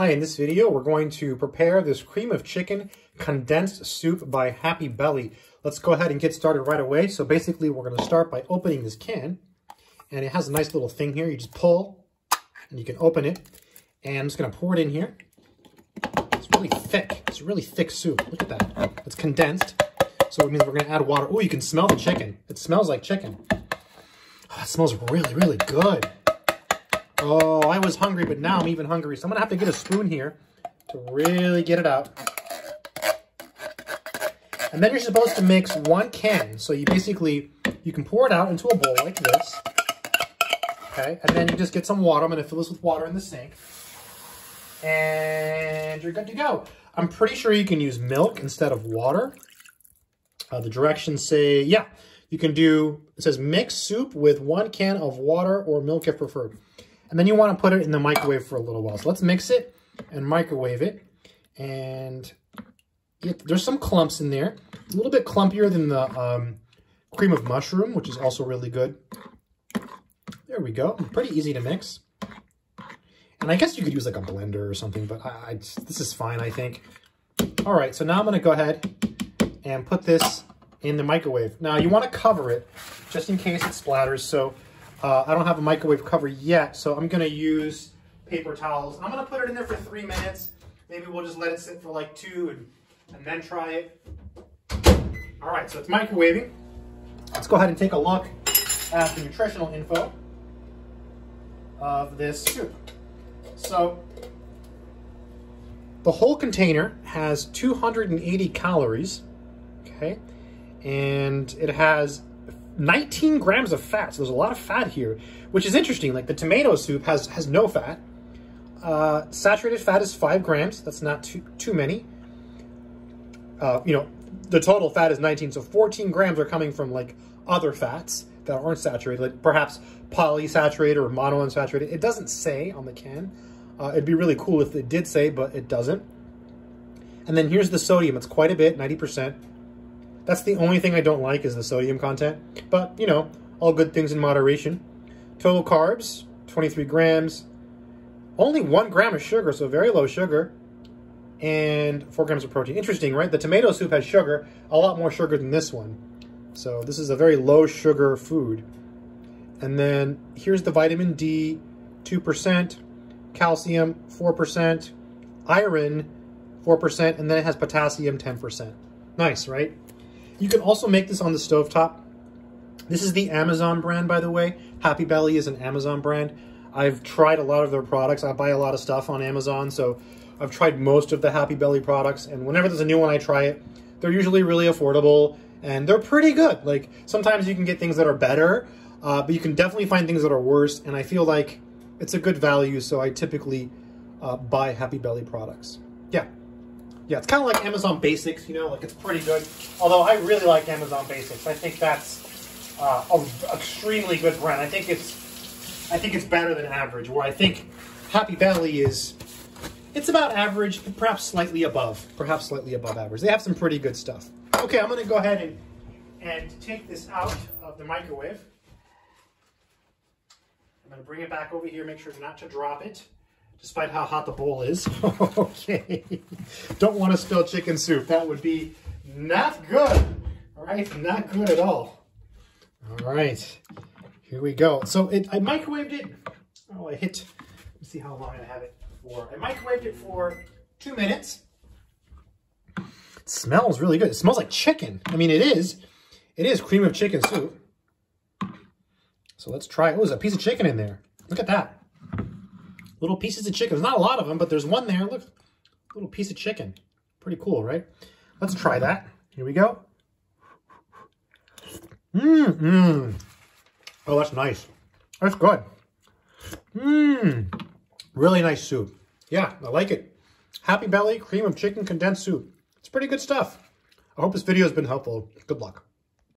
Hi, in this video, we're going to prepare this cream of chicken condensed soup by Happy Belly. Let's go ahead and get started right away. So basically, we're going to start by opening this can. And it has a nice little thing here. You just pull, and you can open it. And I'm just going to pour it in here. It's really thick. It's really thick soup. Look at that. It's condensed. So it means we're going to add water. Oh, you can smell the chicken. It smells like chicken. Oh, it smells really, really good. Oh, I was hungry, but now I'm even hungry. So I'm going to have to get a spoon here to really get it out. And then you're supposed to mix one can. So you basically, you can pour it out into a bowl like this. Okay, and then you just get some water. I'm going to fill this with water in the sink. And you're good to go. I'm pretty sure you can use milk instead of water. Uh, the directions say, yeah, you can do, it says mix soup with one can of water or milk if preferred. And then you want to put it in the microwave for a little while. So let's mix it and microwave it. And it, there's some clumps in there. A little bit clumpier than the um, cream of mushroom, which is also really good. There we go. Pretty easy to mix. And I guess you could use like a blender or something, but I, I, this is fine, I think. All right, so now I'm going to go ahead and put this in the microwave. Now, you want to cover it just in case it splatters. So uh, I don't have a microwave cover yet, so I'm to use paper towels. I'm to put it in there for three minutes. Maybe we'll just let it sit for like two and, and then try it. All right, so it's microwaving. Let's go ahead and take a look at the nutritional info of this soup. So the whole container has 280 calories, okay? And it has 19 grams of fat. So there's a lot of fat here, which is interesting. Like the tomato soup has, has no fat. Uh, saturated fat is five grams. That's not too, too many. Uh, you know, the total fat is 19. So 14 grams are coming from like other fats that aren't saturated, like perhaps polysaturated or monounsaturated. It doesn't say on the can. Uh, it'd be really cool if it did say, but it doesn't. And then here's the sodium. It's quite a bit, 90%. That's the only thing I don't like is the sodium content. But, you know, all good things in moderation. Total carbs, 23 grams. Only one gram of sugar, so very low sugar. And four grams of protein. Interesting, right? The tomato soup has sugar, a lot more sugar than this one. So this is a very low sugar food. And then here's the vitamin D, 2%, calcium, 4%, iron, 4%, and then it has potassium, 10%. Nice, right? You can also make this on the stovetop. This is the Amazon brand, by the way. Happy Belly is an Amazon brand. I've tried a lot of their products. I buy a lot of stuff on Amazon, so I've tried most of the Happy Belly products, and whenever there's a new one, I try it. They're usually really affordable, and they're pretty good. Like, sometimes you can get things that are better, uh, but you can definitely find things that are worse, and I feel like it's a good value, so I typically uh, buy Happy Belly products. Yeah. It's kind of like Amazon Basics, you know, like it's pretty good. Although I really like Amazon Basics. I think that's uh, an extremely good brand. I think it's, I think it's better than average. Where I think Happy Belly is, it's about average, perhaps slightly above, perhaps slightly above average. They have some pretty good stuff. Okay, I'm to go ahead and and take this out of the microwave. I'm to bring it back over here, make sure not to drop it despite how hot the bowl is. okay. Don't want to spill chicken soup. That would be not good. All right, not good at all. All right, here we go. So it, I microwaved it. Oh, I hit, let's see how long I have it for. I microwaved it for two minutes. It smells really good. It smells like chicken. I mean, it is. It is cream of chicken soup. So let's try it. Oh, there's a piece of chicken in there. Look at that little pieces of chicken. There's not a lot of them, but there's one there. Look, little piece of chicken. Pretty cool, right? Let's try that. Here we go. Mmm, mmm. Oh, that's nice. That's good. Mmm. Really nice soup. Yeah, I like it. Happy Belly Cream of Chicken Condensed Soup. It's pretty good stuff. I hope this video has been helpful. Good luck.